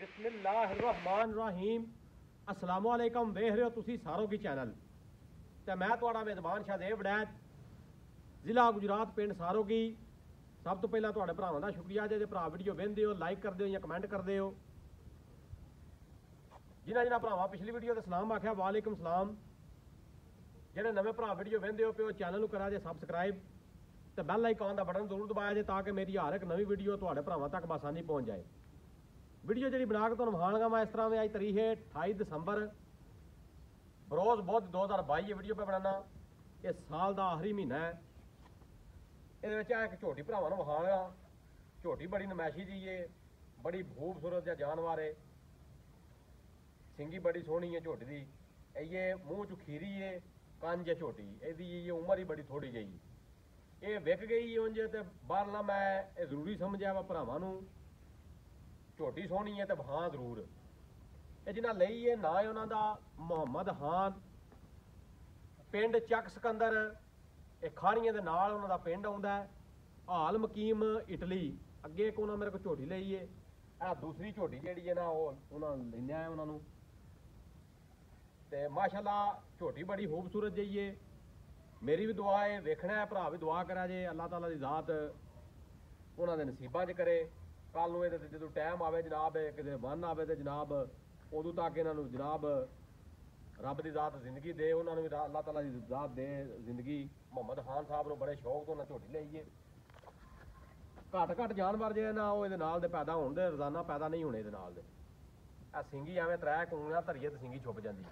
ਬਿਸਮਿਲ੍ਲਾਹਿਰਰਹਿਮਾਨਿਰਰਹੀਮ। ਅਸਲਾਮੁ ਅਲੈਕਮ ਵੇਖ ਰਹੇ ਹੋ ਤੁਸੀਂ ਸਾਰੋ ਕੀ ਚੈਨਲ? ਤੇ ਮੈਂ ਤੁਹਾਡਾ ਮੇਜ਼ਬਾਨ ਸ਼ਾਹਦੇਵ ਵੜੈਤ ਜ਼ਿਲ੍ਹਾ ਗੁਜਰਾਤ, ਪਿੰਡ ਸਾਰੋ ਕੀ। ਸਭ ਤੋਂ ਪਹਿਲਾਂ ਤੁਹਾਡੇ ਭਰਾਵਾਂ ਦਾ ਸ਼ੁਕਰੀਆ ਜੇ ਜੇ ਭਰਾ ਵੀਡੀਓ ਵੇਖਦੇ ਹੋ ਲਾਈਕ ਕਰਦੇ ਹੋ ਜਾਂ ਕਮੈਂਟ ਕਰਦੇ ਹੋ। ਜਿਨ੍ਹਾਂ ਜਿਨ੍ਹਾਂ ਭਰਾਵਾਂ ਪਿਛਲੀ ਵੀਡੀਓ ਤੇ ਸਲਾਮ ਆਖਿਆ, ਵਾਲੇਕਮ ਸਲਾਮ। ਜਿਹੜੇ ਨਵੇਂ ਭਰਾ ਵੀਡੀਓ ਵੇਖਦੇ ਹੋ ਪਿਓ, ਚੈਨਲ ਨੂੰ ਕਰਾ ਜੇ ਸਬਸਕ੍ਰਾਈਬ ਤੇ ਬੈਲ ਆਈਕਨ ਦਾ ਬਟਨ ਜ਼ਰੂਰ ਦਬਾਇਆ ਜੇ, ਤਾਂ ਕਿ ਮੇਰੀ ਹਰ ਇੱਕ ਨਵੀਂ ਵੀਡੀਓ ਤੁਹਾਡੇ ਭਰਾਵਾਂ ਤੱਕ ਬਸਾਨੀ ਪਹੁੰਚ ਜਾਏ। ਵੀਡੀਓ ਜਿਹੜੀ ਬਣਾ ਕੇ ਤੁਹਾਨੂੰ ਵਿਖਾਣਗਾ ਮੈਂ ਇਸ ਤਰ੍ਹਾਂ ਦੇ ਅੱਜ ਤਰੀਕ ਹੈ 28 ਦਸੰਬਰ। ਬਰੋਜ਼ ਬੁੱਧ 2022 ਇਹ ਵੀਡੀਓ ਪੇ ਬਣਾਉਣਾ ਇਹ ਸਾਲ ਦਾ ਆਖਰੀ ਮਹੀਨਾ ਹੈ। ਇਹਦੇ ਵਿੱਚ ਆ ਇੱਕ ਝੋਟੀ ਭਰਾਵਾਂ ਨੂੰ ਵਿਖਾਣਗਾ ਝੋਟੀ ਬੜੀ ਨਮਾਇਸ਼ੀ ਜੀ ਏ, ਬੜੀ ਖੂਬਸੂਰਤ ਜਿਹਾ ਜਾਨਵਰ ਏ। ਸਿੰਗੀ ਬੜੀ ਸੋਹਣੀ ਏ ਝੋਟੀ ਦੀ। ਇਹ ਮੂੰਹ ਚ ਖੀਰੀ ਏ ਕੰਨ ਜੇ ਝੋਟੀ। ਇਹਦੀ ਇਹ ਉਮਰ ਹੀ ਬੜੀ ਥੋੜੀ ਜਿਹੀ। ਇਹ ਵਿਕ ਗਈ ਉਂਝ ਤੇ ਬਾਹਰਲਾ ਮੈਂ ਇਹ ਜ਼ਰੂਰੀ ਸਮਝਿਆ ਵਾ ਭਰਾਵਾਂ ਨੂੰ। ਝੋਟੀ ਸੋਹਣੀ ਹੈ ਤੇ ਹਾਂ ਜ਼ਰੂਰ। ਇਹ ਜਿਹਨਾਂ ਲਈ ਇਹ ਨਾਂ ਉਹਨਾਂ ਦਾ ਮੁਹੰਮਦ ਹਾਨ ਪਿੰਡ ਚੱਕ ਸਿਕੰਦਰ, ਇਹ ਖਾਣੀਆਂ ਦੇ ਨਾਲ ਉਹਨਾਂ ਦਾ ਪਿੰਡ ਆਉਂਦਾ ਹੈ। ਹਾਲ ਮਕੀਮ, ਇਟਲੀ। ਅੱਗੇ ਇੱਕ ਉਹਨਾਂ ਮੇਰੇ ਕੋਲ ਝੋਟੀ ਲਈ ਏ ਇਹ ਦੂਸਰੀ ਝੋਟੀ ਜਿਹੜੀ ਹੈ ਨਾ, ਉਹ ਉਹਨਾਂ ਲੈਂਦੇ ਆਏ ਉਹਨਾਂ ਨੂੰ। ਤੇ ਮਾਸ਼ਾਅੱਲਾ ਝੋਟੀ ਬੜੀ ਖੂਬਸੂਰਤ ਜਿਹੀ ਏ ਮੇਰੀ ਵੀ ਦੁਆ ਹੈ, ਵੇਖਣਾ ਹੈ, ਭਰਾ ਵੀ ਦੁਆ ਕਰਾ ਜੇ, ਅੱਲਾਹ ਤਾਲਾ ਦੀ ਜ਼ਾਤ ਉਹਨਾਂ ਦੇ ਨਸੀਬਾਂ 'ਚ ਕਰੇ। ਕੱਲ ਨੂੰ ਇਹਦੇ ਤੇ ਜਦੋਂ ਟਾਈਮ ਆਵੇ ਜਨਾਬ, ਇਹ ਕਿਤੇ ਬੰਨ ਆਵੇ ਤੇ ਜਨਾਬ, ਉਦੋਂ ਤੱਕ ਇਹਨਾਂ ਨੂੰ ਜਨਾਬ, ਰੱਬ ਦੀ ਜ਼ਾਤ ਜ਼ਿੰਦਗੀ ਦੇ, ਉਹਨਾਂ ਨੂੰ ਵੀ ਅੱਲਾਹ ਤਾਲਾ ਦੀ ਜ਼ਾਤ ਦੇ ਜ਼ਿੰਦਗੀ। ਮੁਹੰਮਦ ਖਾਨ ਸਾਹਿਬ ਨੂੰ ਬੜੇ ਸ਼ੌਕ ਤੋਂ ਨਾ ਝੋਟੀ ਲਈਏ। ਘੱਟ ਘੱਟ ਜਾਨਵਰ ਜੇ ਨਾ ਉਹ ਇਹਦੇ ਨਾਲ ਦੇ ਪੈਦਾ ਹੋਣ ਦੇ, ਰੋਜ਼ਾਨਾ ਪੈਦਾ ਨਹੀਂ ਹੋਣੇ ਇਹਦੇ ਨਾਲ ਦੇ। ਆ ਸਿੰਗੀ ਐਵੇਂ ਤਰੈ ਕੂਣਾ ਧਰੀਏ ਤੇ ਸਿੰਗੀ ਛੁੱਪ ਜਾਂਦੀ।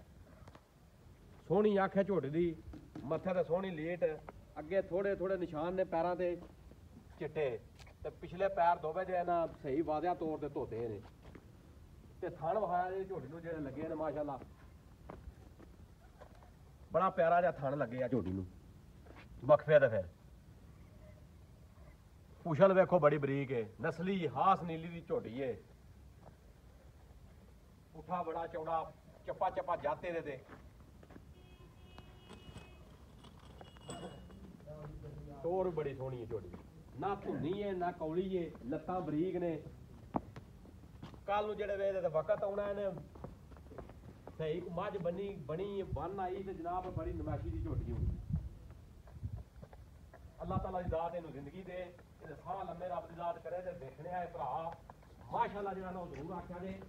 ਸੋਹਣੀ ਅੱਖ ਹੈ ਝੋਟੀ ਦੀ, ਮੱਥੇ ਤੇ ਸੋਹਣੀ ਲੇਟ, ਅੱਗੇ ਥੋੜੇ ਥੋੜੇ ਨਿਸ਼ਾਨ ਨੇ ਪੈਰਾਂ ਤੇ ਚਿੱਟੇ। ਤੇ ਪਿਛਲੇ ਪੈਰ ਦੋਵੇਂ ਜੇ ਨਾ ਸਹੀ ਵਾਧਿਆ ਤੌਰ ਤੇ ਧੋਤੇ ਨੇ। ਤੇ ਥਣ ਵਹਾਇਆ ਜੇ ਝੋਟੀ ਨੂੰ ਜਿਹੜੇ ਲੱਗੇ ਨੇ, ਮਾਸ਼ਾਅੱਲਾ। ਬੜਾ ਪਿਆਰਾ ਜਿਹਾ ਥਣ ਲੱਗੇ ਆ ਝੋਟੀ ਨੂੰ। ਵਕਫੇ ਦਾ ਫਿਰ। ਪੁਛਲ ਵੇਖੋ, ਬੜੀ ਬਰੀਕ ਏ। ਨਸਲੀ ਹਾਸ ਨੀਲੀ ਦੀ ਝੋਟੀ ਏ। ਪੁੱਠਾ ਬੜਾ ਚੌੜਾ, ਚੱਪਾ ਚੱਪਾ ਜਾਤੇ ਦੇ ਤੇ। ਟੋਰ ਬੜੀ ਸੋਹਣੀ ਹੈ ਝੋਟੀ। ਨਾ ਧੁੰਨੀ ਏ ਨਾ ਕੌਲੀ ਏ ਲੱਤਾਂ ਬਰੀਕ ਨੇ। ਕੱਲ ਨੂੰ ਜਿਹੜੇ ਵੇਲੇ ਤੇ ਵਕਤ ਆਉਣਾ ਇਹਨੇ, ਸਹੀ ਮੱਝ ਬਣੀ ਬਣੀ, ਬੰਨ ਆਈ ਤੇ ਜਨਾਬ ਬੜੀ ਨਮਾਸ਼ੀ ਦੀ ਝੋਟੀ ਹੋਣੀ ਅੱਲਾਹ ਤਾਲਾ ਦੀ ਦਾਤ ਇਹਨੂੰ ਜ਼ਿੰਦਗੀ ਦੇ, ਇਹਦੇ ਸਾਹ ਲੰਮੇ ਰੱਬ ਦੀ ਦਾਤ ਕਰੇ ਤੇ ਦੇਖਣੇ ਆਏ ਭਰਾ। ਮਾਸ਼ਾਅੱਲਾ ਜਿਹੜਾ ਨਾ ਉਹ ਜ਼ਰੂਰ ਆਖਿਆ ਦੇ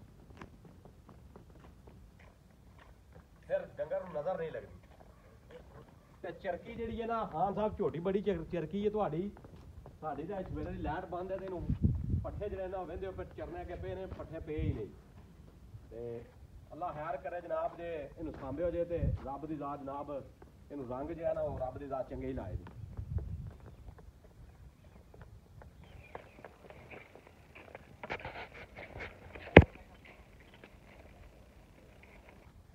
ਫਿਰ ਡੰਗਰ ਨੂੰ ਨਜ਼ਰ ਨਹੀਂ ਲੱਗਦੀ। ਤੇ ਚਰਕੀ ਜਿਹੜੀ ਹੈ ਨਾ ਹਾਂ ਸਾਹਿਬ, ਝੋਟੀ ਬੜੀ ਚਰ- ਚਰਕੀ ਹੈ ਤੁਹਾਡੀ। ਸਾਡੀ ਤਾਂ ਸਵੇਰੇ ਦੀ ਲਾਈਟ ਬੰਦ ਹੈ ਤੇ ਇਹਨੂੰ ਪੱਠੇ ਜਿਹੜੇ ਨਾ ਵਹਿੰਦੇ ਹੋ ਚਰਨੇ ਕੇ ਪਏ ਨੇ, ਪੱਠੇ ਪਏ ਹੀ ਨਹੀਂ ਤੇ ਅੱਲਾ ਖੈਰ ਕਰੇ ਜਨਾਬ ਜੇ ਇਹਨੂੰ ਸਾਂਭਿਓ ਜੇ ਤੇ ਰੱਬ ਦੀ ਜ਼ਾਤ ਜਨਾਬ ਇਹਨੂੰ ਰੰਗ ਜਿਹਾ ਨਾ ਉਹ ਰੱਬ ਦੀ ਜ਼ਾਤ ਚੰਗੇ ਹੀ ਲਾਏ। ਜੀ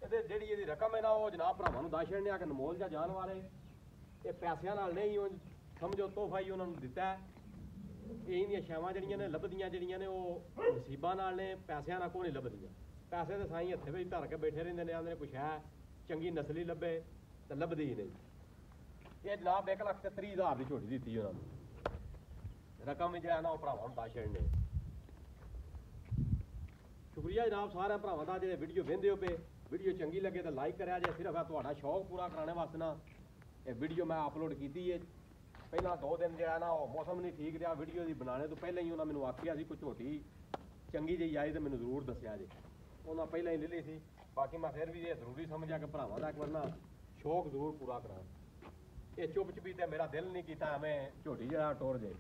ਇਹਦੇ ਜਿਹੜੀ ਇਹਦੀ ਰਕਮ ਹੈ ਨਾ, ਉਹ ਜਨਾਬ ਭਰਾਵਾਂ ਨੂੰ ਦੱਸ ਛੱਡਨੇ ਆ ਕਿ ਨਮੋਲ ਜਾਂ ਜਾਣ ਵਾਲੇ, ਇਹ ਪੈਸਿਆਂ ਨਾਲ ਨਹੀਂ ਉਹ ਸਮਝੋ ਤੋਹਫਾ ਹੀ ਉਹਨਾਂ ਨੂੰ ਦਿੱਤਾ ਹੈ। ਇਹ ਇਹਦੀਆਂ ਸ਼ਾਵਾਂ ਜਿਹੜੀਆਂ ਨੇ, ਲੱਭਦੀਆਂ ਜਿਹੜੀਆਂ ਨੇ, ਉਹ ਨਸੀਬਾਂ ਨਾਲ ਨੇ, ਪੈਸਿਆਂ ਨਾਲ ਕੋਈ ਨਹੀਂ ਲੱਭਦੀਆਂ। ਪੈਸੇ ਤਾਂ ਸਾਈਂ ਹੱਥੇ ਵਿੱਚ ਧਰ ਕੇ ਬੈਠੇ ਰਹਿੰਦੇ ਨੇ, ਆਂਦੇ ਨੇ ਕੁਛ ਹੈ, ਚੰਗੀ ਨਸਲੀ ਲੱਭੇ ਤਾਂ ਲੱਭਦੀ ਹੀ ਨਹੀਂ ਇਹ ਜਨਾਬ 1 ਲੱਖ ਤੇ 30 ਹਜ਼ਾਰ ਦੀ ਝੋਟੀ ਦਿੱਤੀ ਉਹਨਾਂ ਨੂੰ। ਰਕਮ ਜਿਹੜਾ ਨਾ ਉਹ ਭਰਾਵਾਂ ਨੂੰ ਦੱਸ ਛੱਡਨੇ ਸ਼ੁਕਰੀਆ ਜਨਾਬ ਸਾਰਿਆਂ ਭਰਾਵਾਂ ਦਾ, ਜਿਹੜੇ ਵੀਡੀਓ ਵੇਖਦੇ ਹੋ ਪਏ ਵੀਡੀਓ ਚੰਗੀ ਲੱਗੇ ਤਾਂ ਲਾਈਕ ਕਰਿਆ ਜੇ, ਸਿਰਫ ਆ ਤੁਹਾਡਾ ਸ਼ੌਕ ਪੂਰਾ ਕਰਾਉਣ ਵਾਸਤੇ ਨਾ। ਇਹ ਵੀਡੀਓ ਮੈਂ ਅਪਲੋਡ ਕੀਤੀ ਹੈ ਪਹਿਲਾਂ ਦੋ ਦਿਨ ਜਿਹੜਾ ਨਾ ਉਹ ਮੌਸਮ ਨਹੀਂ ਠੀਕ ਰਿਹਾ ਵੀਡੀਓ ਦੀ ਬਣਾਉਣੇ ਤੋਂ ਪਹਿਲਾਂ ਹੀ ਉਹਨਾਂ ਮੈਨੂੰ ਆਖਿਆ ਸੀ, ਕੋਈ ਝੋਟੀ ਚੰਗੀ ਜਿਹੀ ਆਈ ਤਾਂ ਮੈਨੂੰ ਜ਼ਰੂਰ ਦੱਸਿਆ ਜੇ। ਉਹਨਾਂ ਪਹਿਲਾਂ ਹੀ ਲੈ ਲਈ ਸੀ, ਬਾਕੀ ਮੈਂ ਫਿਰ ਵੀ ਇਹ ਜ਼ਰੂਰੀ ਸਮਝਿਆ ਕਿ ਭਰਾਵਾਂ ਦਾ ਇੱਕ ਵਾਰ ਨਾ ਸ਼ੌਕ ਜ਼ਰੂਰ ਪੂਰਾ ਕਰਾਂ। ਇਹ ਚੁੱਪ ਚਪੀ ਤੇ ਮੇਰਾ ਦਿਲ ਨਹੀਂ ਕੀਤਾ ਐਵੇਂ ਝੋਟੀ ਜਿਹੜਾ ਟੋਰ ਜੇ।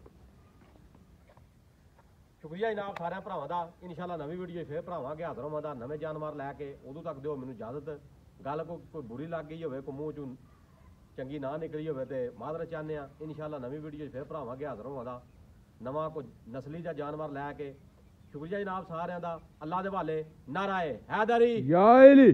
ਸ਼ੁਕਰੀਆ ਜਨਾਬ ਸਾਰਿਆਂ ਭਰਾਵਾਂ ਦਾ। ਇਨਸ਼ਾਅੱਲਾ ਨਵੀਂ ਵੀਡੀਓ 'ਚ ਫਿਰ ਭਰਾਵਾਂਗੇ ਹਾਜ਼ਰ ਹੋਵਾਂਗਾ, ਨਵੇਂ ਜਾਨਵਰ ਲੈ ਕੇ, ਉਦੋਂ ਤੱਕ ਦਿਓ ਮੈਨੂੰ ਇਜਾਜ਼ਤ। ਗੱਲ ਕੋਈ ਕੋਈ ਬੁਰੀ ਲੱਗ ਗਈ ਹੋਵੇ, ਕੋਈ ਮੂੰਹ ਚੋਂ ਚੰਗੀ ਨਾ ਨਿਕਲੀ ਹੋਵੇ ਤੇ ਮਾਦਰ ਚਾਹੁੰਦੇ ਆ ਇਨਸ਼ਾਅੱਲਾ ਨਵੀਂ ਵੀਡੀਓ 'ਚ ਫਿਰ ਭਰਾਵਾਂਗੇ ਹਾਜ਼ਰ ਹੋਵਾਂਗਾ ਨਵਾਂ ਕੋਈ ਨਸਲੀ ਦਾ ਜਾਨਵਰ ਲੈ ਕੇ ਸ਼ੁਕਰੀਆ ਜਨਾਬ ਸਾਰਿਆਂ ਦਾ ਅੱਲਾ ਦੇ ਹਵਾਲੇ ਨਾਰਾਏ ਹੈਦਰੀ Ya Eli.